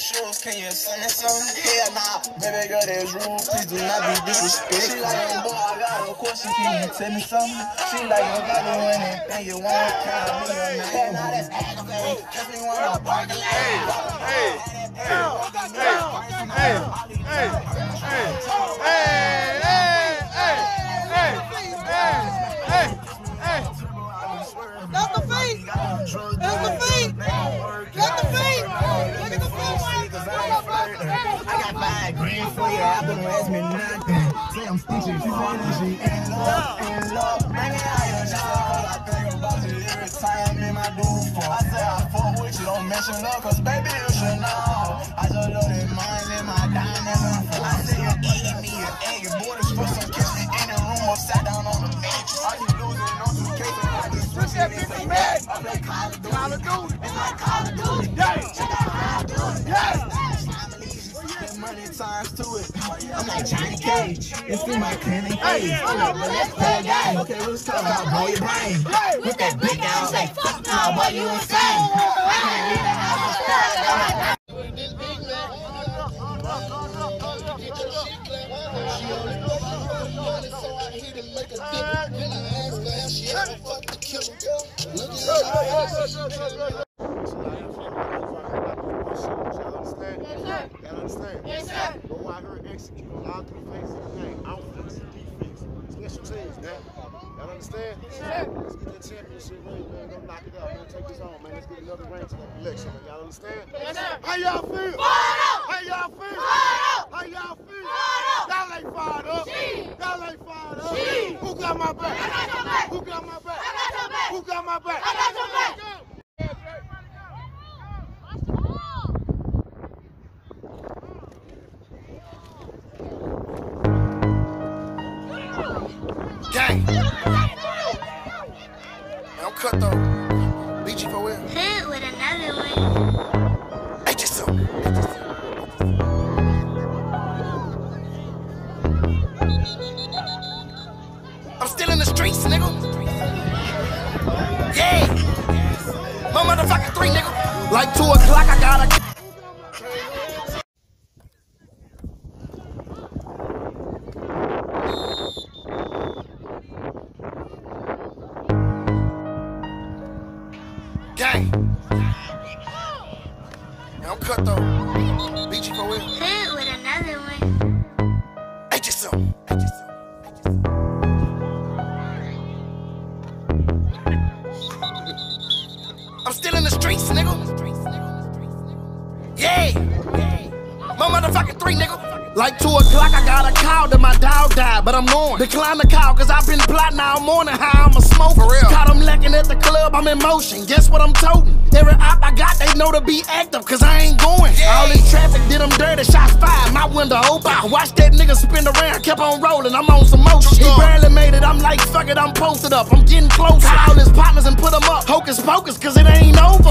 shoes, can you send me some? Hell nah, baby girl, there's rude. Please do not be disrespectful. She like, boy, I got a question, can you tell me something? She like, you got to win anything you want, count me on head. Now that's aggravating. Just me a Hey, got grand for you, I been ask me nothing. Say I'm stitching, she say that she in love, in love. Bring it out your shot, I think about you every time in my dude for. I say I fuck with you, don't mention love, cause baby you should know. I just love that mind in my diamonds. I say you eating me an egg, borders for some kiss me in the room or sat down on the bench. I keep losing on two cases, I switching that these bitch things. mad. I play Call of Duty. Call of Duty. It's like Call of Duty. I'm like Johnny Cage. It's in my candy Hey, hold on, But let's play a game. Okay, let's talk about blow your brain. Hey. With that big ass, say fuck no, boy, you insane. I can't leave the house without Y'all understand? Yes, sir. Go out here and execute on all three phases of the game. Offense, defense, teams, man. Y'all understand? sir. Let's get that championship ring, man. Go knock it out, man. Take this home, man. Let's get another ring to that collection, man. Y'all understand? Yes, sir. How y'all feel? Fired up. How y'all feel? Fired up. How y'all feel? Fired up. Y'all ain't fired up. Y'all ain't fired up. Gee. Who got my back? I got your back. Who got my back? I got your back. Who got my back? I got your back. Nigga. Like two o'clock, I gotta. Gang. Yeah, I'm cut though. BG for real. Streets, nigga. Yeah. My motherfucking three, nigga. Like two o'clock, I got a call that my dog died, but I'm knowing. Decline the call, cause I've been plotting all morning how I'm a smoker. Caught them lacking at the club, I'm in motion. Guess what I'm toting? Every op I got, they know to be active, cause I ain't going. All this traffic did them dirty, shots fired, my window open. Watch that nigga spin around, kept on rolling, I'm on some motion. He barely made it, I'm like, fuck it, I'm posted up, I'm getting close. Call his partners and put them up. Hocus pocus, cause it ain't over.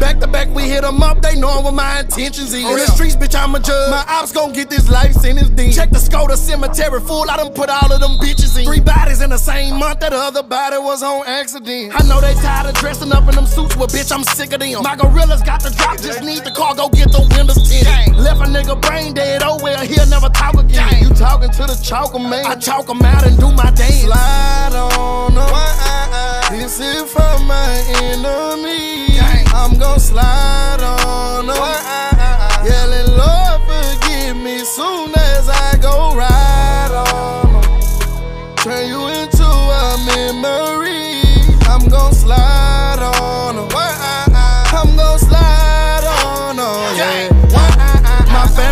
Back to back, we hit them up, they know what my intentions is. Oh, on the streets, bitch, I'm a judge. My ops gon' get this life sentence dean. Check the Skoda cemetery full, I done put all of them bitches in. Three bodies in the same month, that other body was on accident. I know they tired of dressing up in them suits, but bitch, I'm sick of them. My gorillas got the drop, just need the car, go get the windows tinted. Left a nigga brain dead, oh well, he'll never talk again. You talking to the chalker man, I chalk him out and do my dance. Slide on them. This is for my enemy. I'm gon' slide on them. Yelling, Lord, forgive me soon as I go ride on them. Turn you into a memory. I'm gon' slide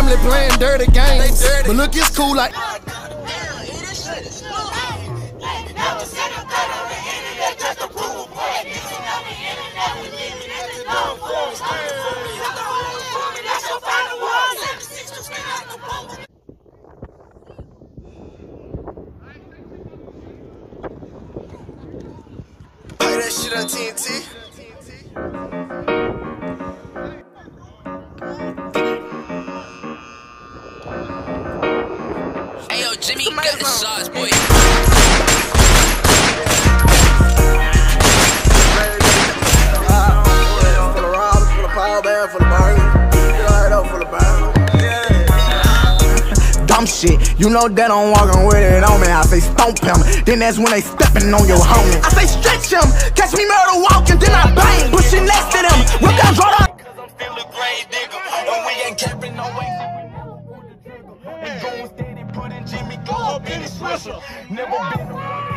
family playing dirty games. But look, it's cool like. Jimmy, get the sauce, boy. Dumb shit, you know that I'm walking with it on me. I say stomp him, then that's when they stepping on your homie. I say stretch him, catch me murder walking, then I bang, pushing next to them. We that draw Cause I'm still a grave digger, and we ain't capping no way. Swisher. Never been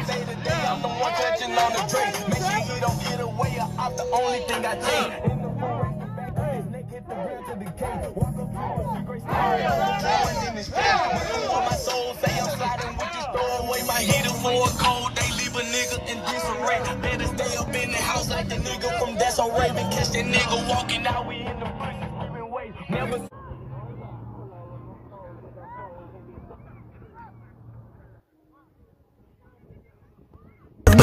day to day. I'm the one touching on the drink. Make sure he don't get away. I'm the only thing I take. In the forest, the back days, naked the ground to the gate. Walk up a great. I'm in his face. What my soul say, I'm sliding with this throw away my heater for a cold day. Leave a nigga in disarray. Better stay up in the house like the nigga from That's So Raven. Catch that nigga walking out. We in the front, sleeping way. Never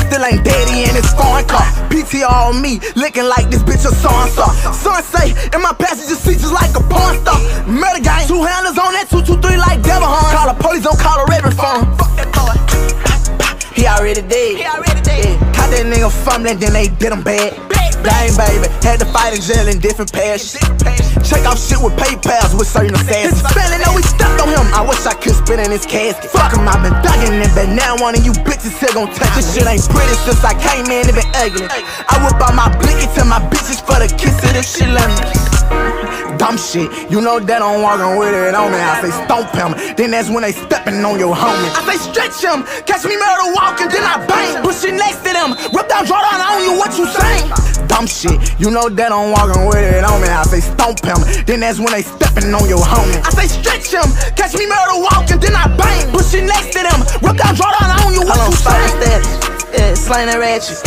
still ain't daddy in his foreign car. PTR on me, looking like this bitch a. Son say, in my passenger seat just like a porn star. Murder gang, two handlers on that 223 like Devil Horn. Call the police, don't call a Raven phone. Fuck that boy. He already dead. He already dead. Yeah. Caught that nigga fumbling, then they did him bad. Dang, baby, had to fight in jail in different pairs. Check off shit with PayPals with certain assassins. Family know we stepped on him. I wish I could spit in his casket. Fuck him, i been thugging it, but now one of you bitches still gon' touch This shit ain't pretty since I came in, it been ugly. I whip out my blicky to my bitches for the kiss of this shit. Let me dumb shit. You know that I'm walking with it on me. I say stomp him, then that's when they stepping on your homie. I say stretch him, catch me murder walking, then I bang. Pushing next to them, rip down, draw down on you, what you saying? Dumb shit. You know that I'm walking with it on me. I say stomp him, then that's when they stepping on your homie. I say stretch him, catch me murder walking, then I bang. Pushing next to them, rip down, draw down on you, what you saying? Yeah, slang that ratchet.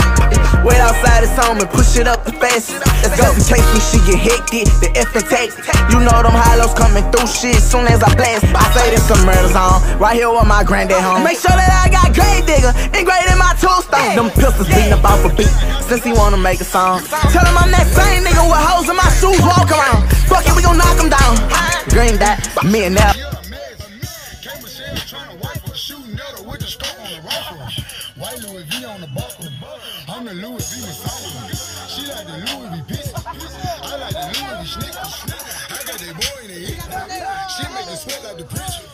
Wait outside, it's on me, push it up the fastest. Let's go. In case we shit get hectic, the F and. You know them hollows coming through shit soon as I blast. I say this some murders on, right here with my granddad home. Make sure that I got grave digger engraved in my tombstone. Them pistols beating up off a beat, since he wanna make a song. Tell him I'm that same nigga with hoes in my shoes, walk around. Fuck it, we gon' knock him down. Green dot, me and that. The buckle. I'm the Louis V. She like the Louis V pistol. I like the Louis V Snickers. I got that boy in the ear. She make it sweat like the preacher.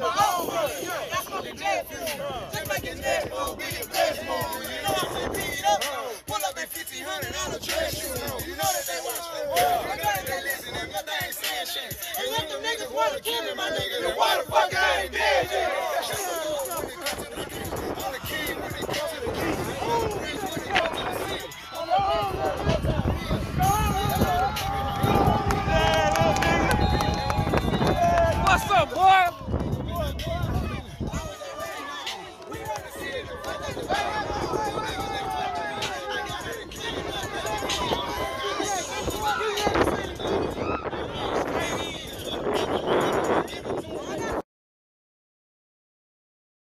Own money. I smoking jet fuel, just making net food, be the best more. You know I say beat up, pull up at 1500 on a trash shoe. You know that they watch. You know that they listening, but they saying shit. And if the niggas wanna kill